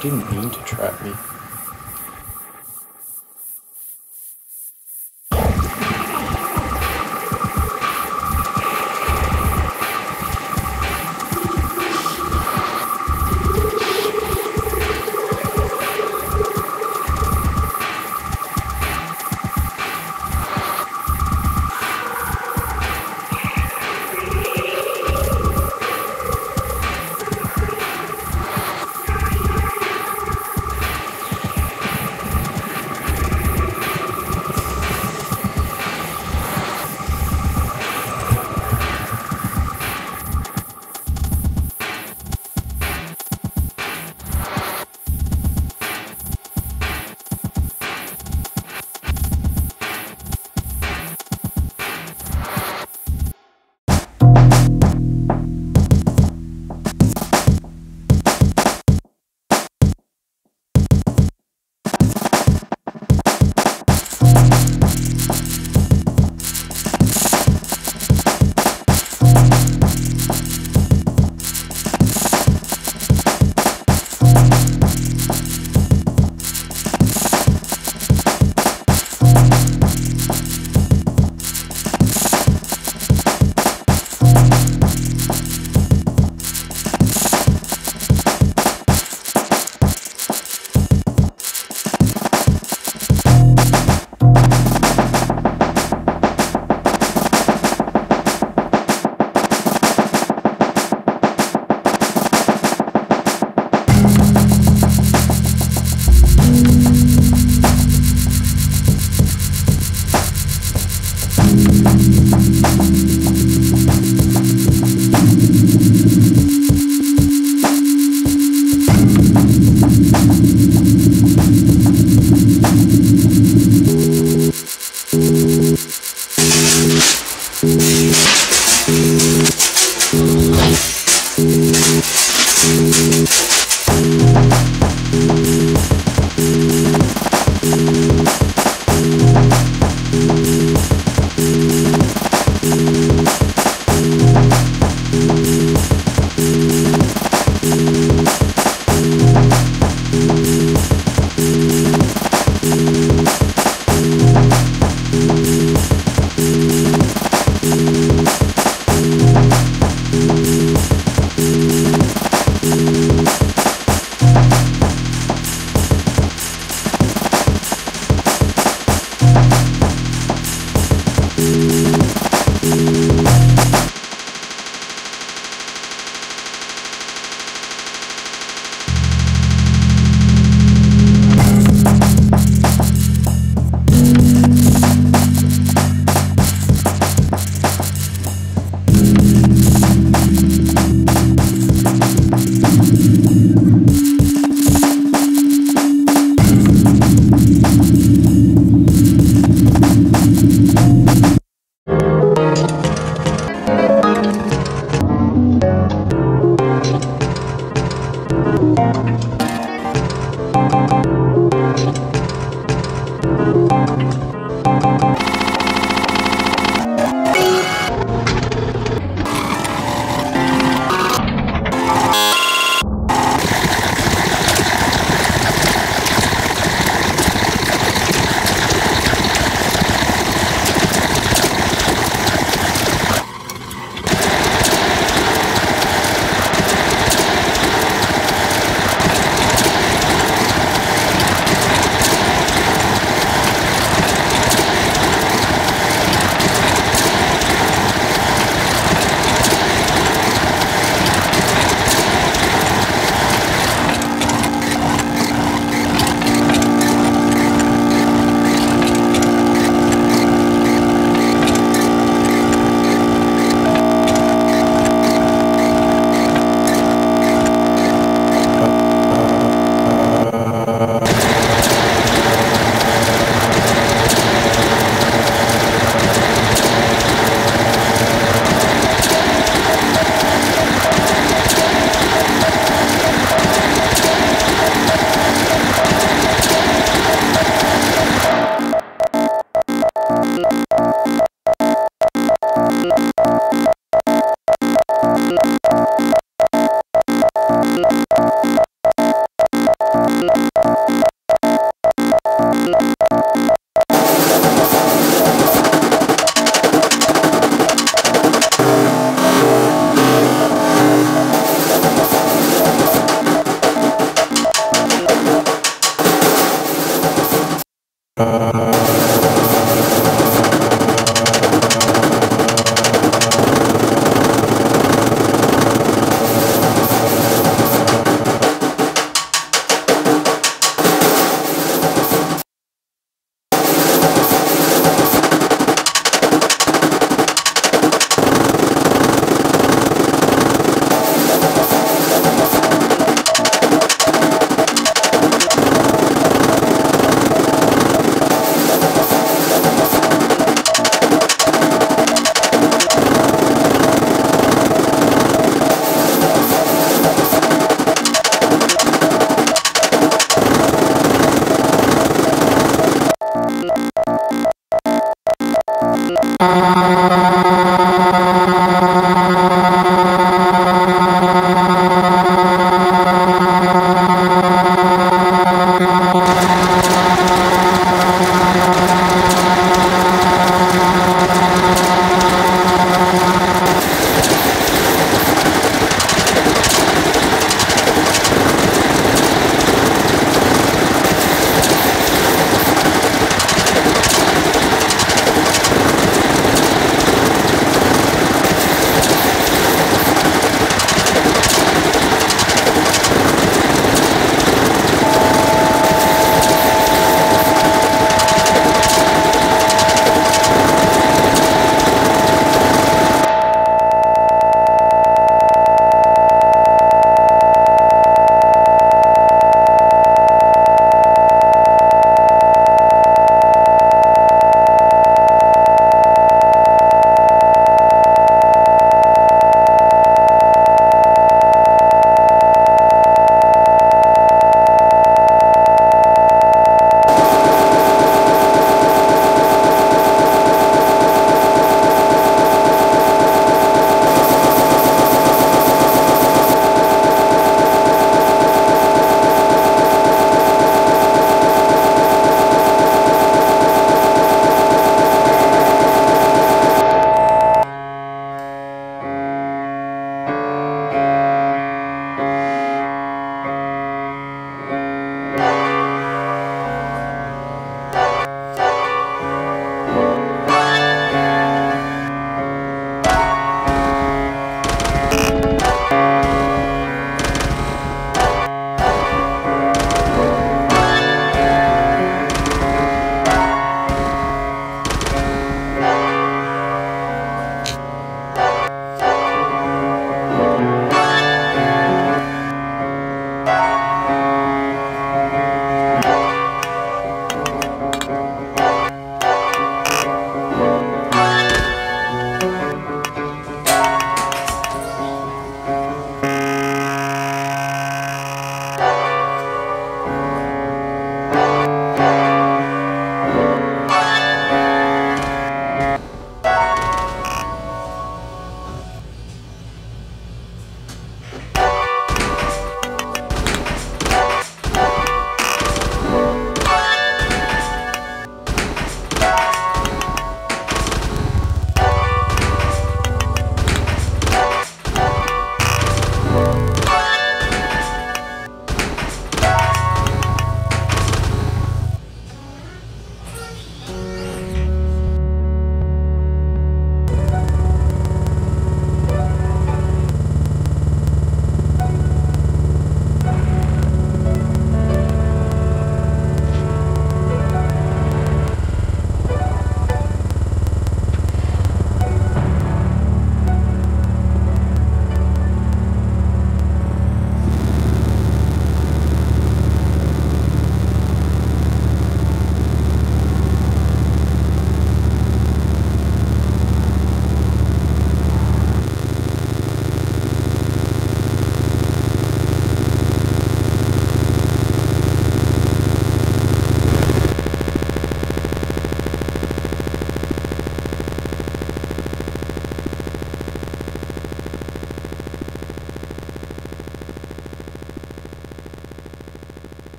Didn't mean to trap me.